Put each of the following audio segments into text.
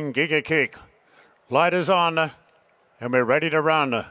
Giga kick. Light is on, and we're ready to run.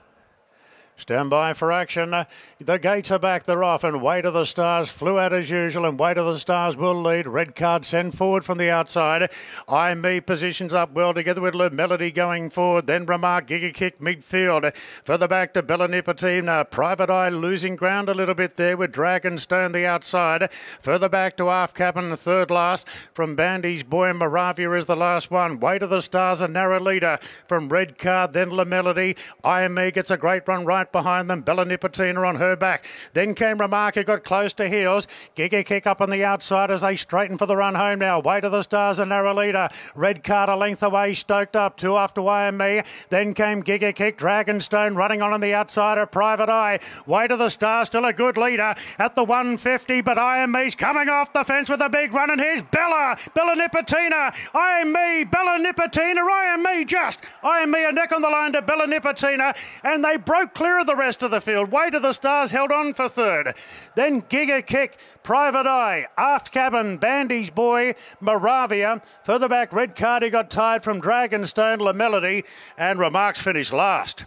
Stand by for action. The gates are back, they're off, and Way to the Stars flew out as usual, and Way to the Stars will lead. Red card sent forward from the outside. I Me positions up well together with Le Melody going forward. Then Remark, Giga Kick midfield. Further back to Bella Nipotina. Private Eye losing ground a little bit there with Dragonstone the outside. Further back to Half Cabin, third last. From Bandy's Boy Moravia is the last one. Way to the Stars, a narrow leader. From Red Card, then Le Melody. I Me gets a great run right behind them. Bella Nipotina on her back. Then came Remark, who got close to heels. Giga kick up on the outside as they straighten for the run home now. Way to the stars, a narrow leader. Red card a length away, stoked up. Two after YME. Then came Giga kick. Dragonstone running on on the outside of Private Eye. Way to the stars, still a good leader at the 150, but IME's coming off the fence with a big run, and here's Bella. Bella Nipotina. IME, Bella Nipotina. IME just. IME a neck on the line to Bella Nipotina, and they broke clear of the rest of the field. Way to the Stars held on for third. Then Giga Kick, Private Eye, Aft Cabin, Bandy's Boy, Moravia. Further back, Red Card, he got tired from Dragonstone, La Melody, and Remarks finished last.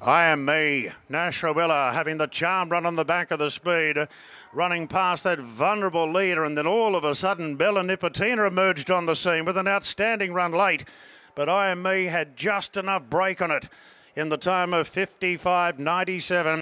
I am me, Nash Rawiller, having the charm run on the back of the speed, running past that vulnerable leader, and then all of a sudden Bella Nipotina emerged on the scene with an outstanding run late. But I am me had just enough break on it in the time of 55.97.